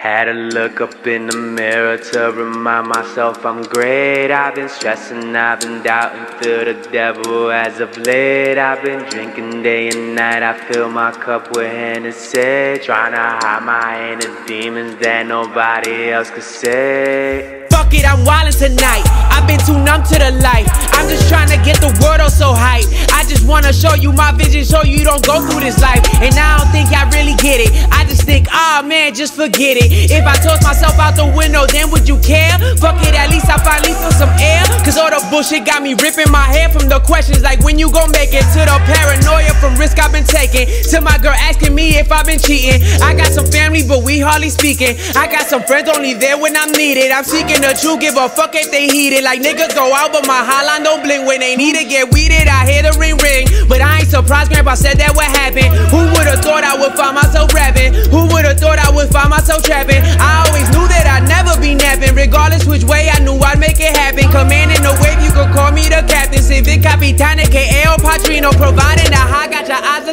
Had to look up in the mirror to remind myself I'm great. I've been stressing, I've been doubting, feel the devil as of late. I've been drinking day and night, I fill my cup with Hennessy. Trying to hide my inner demons that nobody else could see. Fuck it, I'm wildin' tonight. I've been too numb to the life. I'm just trying to get the world all so hype. I just wanna show you my vision so you don't go through this life. And I don't think I really get it. I just think, ah oh, man, just forget it. If I toss myself out the window, then would you care? Fuck it, at least I finally feel some air. Cause all the bullshit got me ripping my hair from the questions like when you gon' make it to the paranoia from risk I've been taking. To my girl asking me if I've been cheating. I got some family, but we hardly speaking. I got some friends only there when I'm needed. I'm seeking truth, give a fuck if they heat it. Like niggas go out, but my hotline don't blink when they need to get weeded. I hear the ring ring, but I ain't surprised grandpa I said that would happen. Who would've thought I would find myself rapping? Who would've thought I would find myself trapping? I always knew that I'd never be napping. Regardless which way, I knew I'd make it happen. Commanding the wave, you could call me the captain. Civic Capitana, que El Padrino. Providing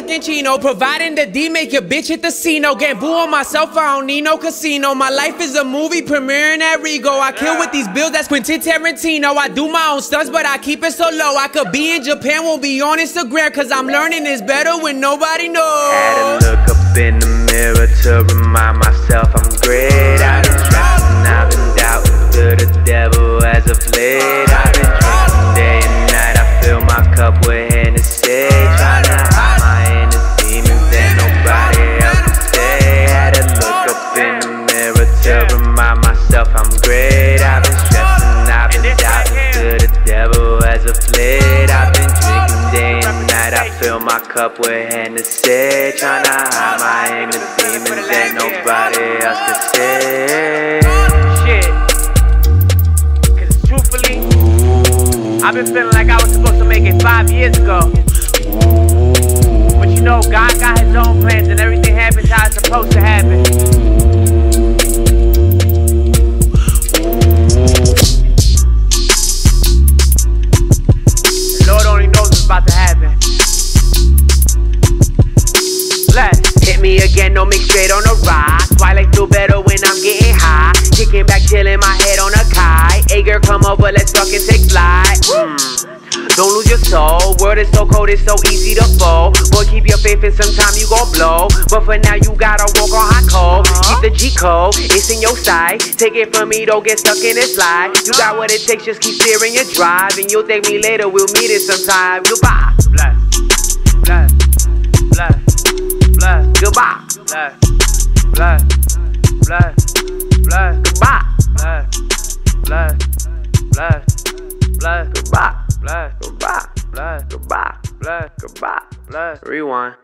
looking chino. Providing the D, make your bitch hit the casino. Boo on myself, I don't need no casino. My life is a movie premiering at Regal. I kill with these bills, that's Quentin Tarantino. I do my own stunts, but I keep it so low. I could be in Japan, won't be on Instagram, cause I'm learning it's better when nobody knows. Had to look up in the mirror to remind myself I'm great. Of late. I've been drinking day and night, I fill my cup with Hennessy. Trying to hide my demons that nobody else can see. Shit. Cause truthfully, I've been feeling like I was supposed to make it five years ago. But you know, God got his own plans and everything happens how it's supposed to happen. Mix straight on the rock. Twilight feel better when I'm getting high. Kicking back, chilling my head on a kite. Hey girl, come over, let's fucking take flight. Mm. Don't lose your soul. World is so cold, it's so easy to fall. Boy, keep your faith and sometime you gon' blow. But for now, you gotta walk on hot cold. Keep the G code, it's in your sight. Take it from me, don't get stuck in this slide. You got what it takes, just keep steering your drive. And you'll thank me later, we'll meet it sometime. Goodbye. Bless. Bless. Bless. Bless. Goodbye. Bless. Bless. Goodbye. Bless. Bless. Bless. Bless. Goodbye. Bless. Goodbye. Bless. Goodbye. Bless. Goodbye. Bless. Rewind.